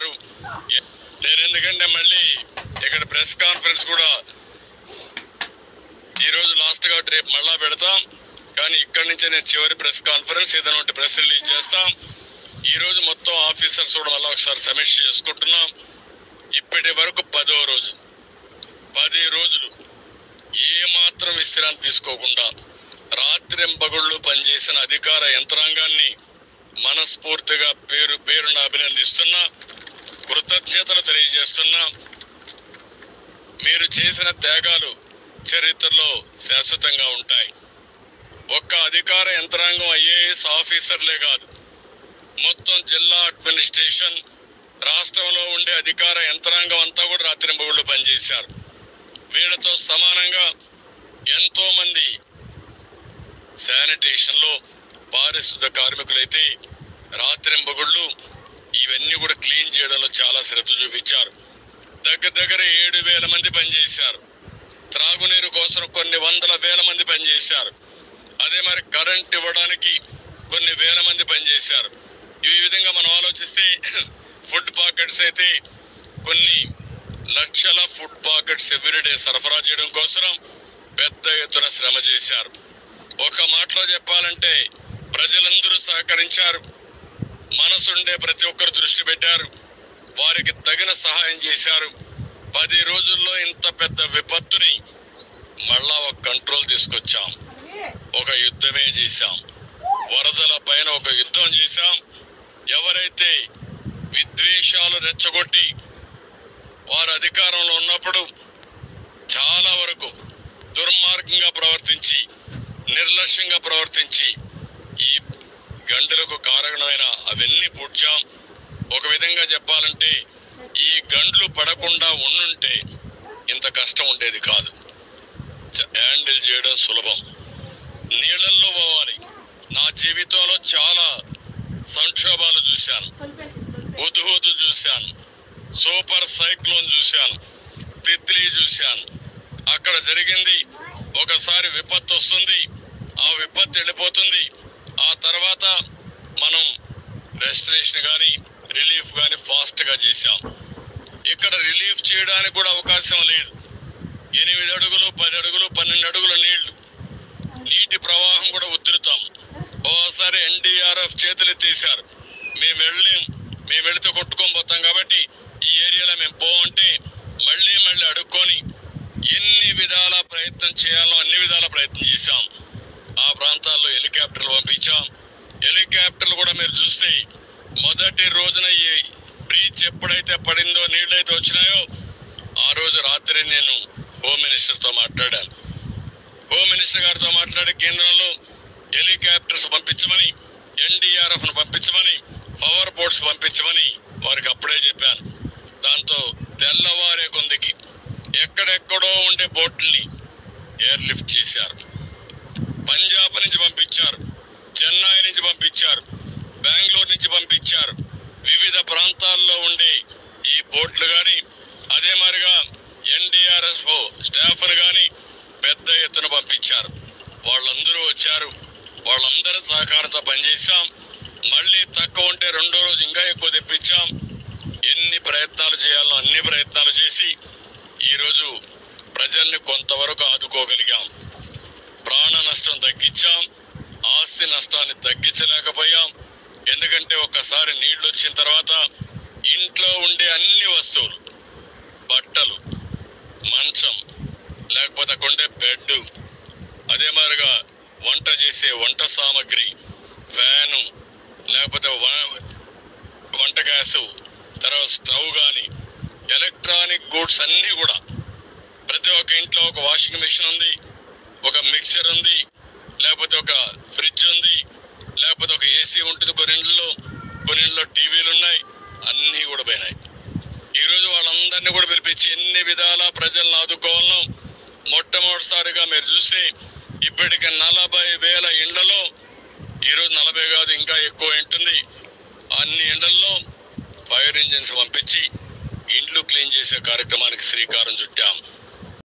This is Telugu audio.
గారు నేను ఎందుకంటే మళ్ళీ ఇక్కడ ప్రెస్ కాన్ఫరెన్స్ కూడా ఈరోజు లాస్ట్గా లాస్ట్ కాబట్టి రేపు మళ్ళా పెడతాం. కానీ ఇక్కడి నుంచే నేను చివరి ప్రెస్ కాన్ఫరెన్స్ ఏదైనా ఉంటే ప్రెస్ రిలీజ్ చేస్తాం. ఈరోజు మొత్తం ఆఫీసర్స్ కూడా మళ్ళీ ఒకసారి సమీక్ష చేసుకుంటున్నాం. ఇప్పటి వరకు పదో రోజు. పది రోజులు ఏమాత్రం విశ్రాంతి తీసుకోకుండా రాత్రింబగుళ్ళు పనిచేసిన అధికార యంత్రాంగాన్ని మనస్ఫూర్తిగా పేరు పేరున అభినందిస్తున్నా. కృతజ్ఞతలు తెలియజేస్తున్నా. మీరు చేసిన త్యాగాలు చరిత్రలో శాశ్వతంగా ఉంటాయి. ఒక్క అధికార యంత్రాంగం ఐఏఎస్ ఆఫీసర్లే కాదు. మొత్తం జిల్లా అడ్మినిస్ట్రేషన్ రాష్ట్రంలో ఉండే అధికార యంత్రాంగం అంతా కూడా రాత్రింబగుళ్ళు పనిచేశారు. వీళ్ళతో సమానంగా ఎంతోమంది శానిటేషన్లో పారిశుద్ధ కార్మికులైతే రాత్రింబగుళ్ళు ఇవన్నీ కూడా క్లీన్ చేయడంలో చాలా శ్రద్ధ చూపించారు. దగ్గర దగ్గర ఏడు వేల మంది పనిచేశారు. త్రాగునీరు కోసం కొన్ని వందల వేల మంది పనిచేశారు. అదే మరి కరెంట్ ఇవ్వడానికి కొన్ని వేల మంది పనిచేశారు. ఈ విధంగా మనం ఆలోచిస్తే ఫుడ్ పాకెట్స్ అయితే కొన్ని లక్షల ఫుడ్ పాకెట్స్ ఎవ్రీడే సరఫరా చేయడం కోసం పెద్ద ఎత్తున శ్రమ చేశారు. ఒక మాటలో చెప్పాలంటే ప్రజలందరూ సహకరించారు. మనసుండే ప్రతి ఒక్కరు దృష్టి పెట్టారు. వారికి తగిన సహాయం చేశారు. పది రోజుల్లో ఇంత పెద్ద విపత్తుని మళ్ళా ఒక కంట్రోల్ తీసుకొచ్చాం. ఒక యుద్ధమే చేశాం. వరదల పైన ఒక యుద్ధం చేశాం. ఎవరైతే విద్వేషాలు రెచ్చగొట్టి వారు అధికారంలో ఉన్నప్పుడు చాలా వరకు దుర్మార్గంగా ప్రవర్తించి నిర్లక్ష్యంగా ప్రవర్తించి గండులకు కారణమైన అవన్నీ పూడ్చాం. ఒక విధంగా చెప్పాలంటే ఈ గండ్లు పడకుండా ఉండుంటే ఇంత కష్టం ఉండేది కాదు. చ- హ్యాండిల్ చేయడం సులభం. నీళ్ళల్లో పోవాలి. నా జీవితంలో చాలా సంక్షోభాలు చూశాను. ఉదుహుదు చూశాను. సూపర్ సైక్లోన్ చూశాను. తిత్లీ చూశాను. అక్కడ జరిగింది. ఒకసారి విపత్తు వస్తుంది ఆ విపత్తు వెళ్ళిపోతుంది. తర్వాత మనం రెస్టరేషన్ కానీ రిలీఫ్ కానీ ఫాస్ట్గా చేశాం. ఇక్కడ రిలీఫ్ చేయడానికి కూడా అవకాశం లేదు. ఎనిమిది అడుగులు పది అడుగులు పన్నెండు అడుగుల నీళ్ళు. నీటి ప్రవాహం కూడా ఉధృతం. ఓసారి ఎన్డీఆర్ఎఫ్ చేతులు తీశారు మేము వెళ్ళి మేము వెళితే కొట్టుకొని పోతాం కాబట్టి ఈ ఏరియాలో మేము పోవంటే మళ్ళీ మళ్ళీ అడుక్కొని ఎన్ని విధాల ప్రయత్నం చేయాలో అన్ని విధాల ప్రయత్నం చేశాం ఆ ప్రాంతాల్లో హెలికాప్టర్లు పంపించాం క్యాపిటల్ కూడా మీరు చూస్తే మొదటి రోజున ఈ బ్రీచ్ ఎప్పుడైతే పడిందో నీళ్ళైతే వచ్చినాయో ఆ రోజు రాత్రి నేను హోమ్ మినిస్టర్తో మాట్లాడాను. హోమ్ మినిస్టర్ గారితో మాట్లాడి కేంద్రంలో హెలికాప్టర్స్ పంపించమని ఎన్డీఆర్ఎఫ్ను పంపించమని పవర్ బోట్స్ పంపించమని వారికి అప్పుడే చెప్పాను. దాంతో తెల్లవారే కొందికి ఎక్కడెక్కడో ఉండే బోట్లని ఎయిర్ లిఫ్ట్ చేశారు. పంజాబ్ నుంచి పంపించారు. చెన్నై నుంచి పంపించారు బెంగళూరు నుంచి పంపించారు. వివిధ ప్రాంతాల్లో ఉండే ఈ బోట్లు కానీ అదే మాదిరిగా ఎన్డీఆర్ఎఫ్ స్టాఫ్ను కానీ పెద్ద ఎత్తున పంపించారు. వాళ్ళందరూ వచ్చారు. వాళ్ళందరి సహకారంతో పనిచేశాం. మళ్ళీ తక్కువ ఉంటే రెండో రోజు ఇంకా ఎక్కువ తెప్పించాం. ఎన్ని ప్రయత్నాలు చేయాలో అన్ని ప్రయత్నాలు చేసి ఈరోజు ప్రజల్ని కొంతవరకు ఆదుకోగలిగాం ప్రాణ నష్టం తగ్గించాం ఆస్తి నష్టాన్ని తగ్గించలేకపోయాం. ఎందుకంటే ఒక్కసారి నీళ్ళు వచ్చిన తర్వాత ఇంట్లో ఉండే అన్ని వస్తువులు బట్టలు మంచం లేకపోతే కొండే బెడ్ అదే మాదిరిగా వంట చేసే వంట సామాగ్రి ఫ్యాను లేకపోతే వ- వంట గ్యాసు తర్వాత స్టవ్ కానీ ఎలక్ట్రానిక్ గూడ్స్ అన్నీ కూడా. ప్రతి ఒక్క ఇంట్లో ఒక వాషింగ్ మిషన్ ఉంది ఒక మిక్సర్ ఉంది ఒక ఫ్రిడ్జ్ ఉంది లేకపోతే ఒక ఏసీ ఉంటుంది కొన్నింటిలో కొన్నింటిలో ఇంట్లో టీవీలు ఉన్నాయి అన్నీ కూడా పోయినాయి. ఈరోజు వాళ్ళందరినీ కూడా పిలిపించి ఎన్ని విధాల ప్రజలను ఆదుకోవాలను మొట్టమొదటిసారిగా మీరు చూస్తే ఇప్పటికి నలభై వేల ఇండ్లలో ఈరోజు నలభై కాదు ఇంకా ఎక్కువ ఉంటుంది అన్ని ఇండ్లలో ఫైర్ ఇంజిన్స్ పంపించి ఇండ్లు క్లీన్ చేసే కార్యక్రమానికి శ్రీకారం చుట్టాం.